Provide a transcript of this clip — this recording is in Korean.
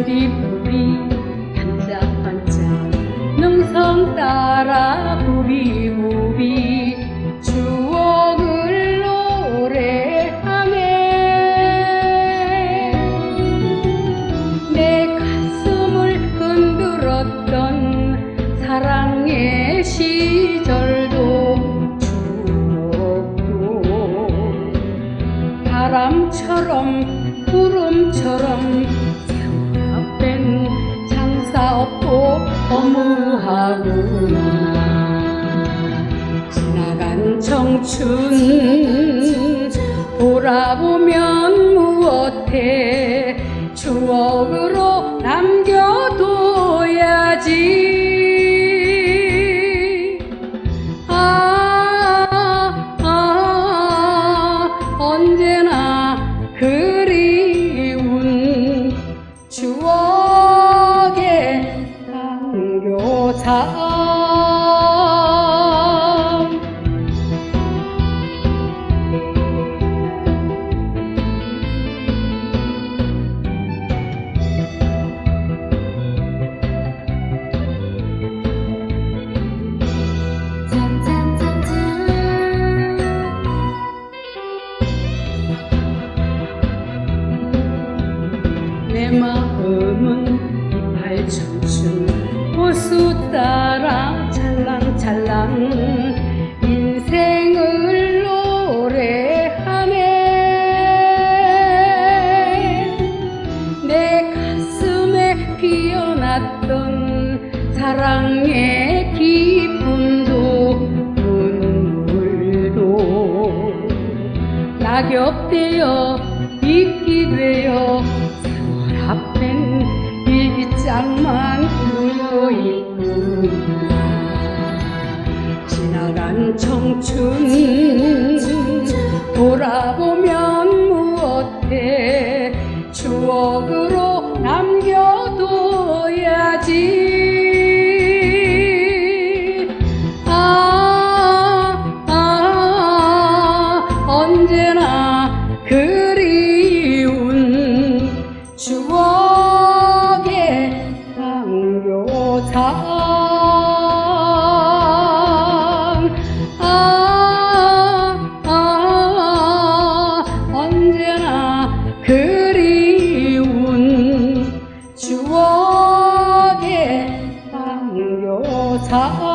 유리물이 반짝반짝 능성 따라 부비부비. 추억을 노래하네 내 가슴을 흔들었던 사랑의 시절도 추억도 바람처럼 허무하구나. 지나간 청춘 돌아보면 무엇해? 추억으로 남겨둬야지. 아, 아 언제나 그리운 추억 啊。 피어났던 사랑의 기쁨도 눈물도 낙엽되어 잊기 되어 세월 앞엔 일기장만 놓여있구나. 지나간 청춘 돌아보면 무엇해? 추억으 我擦。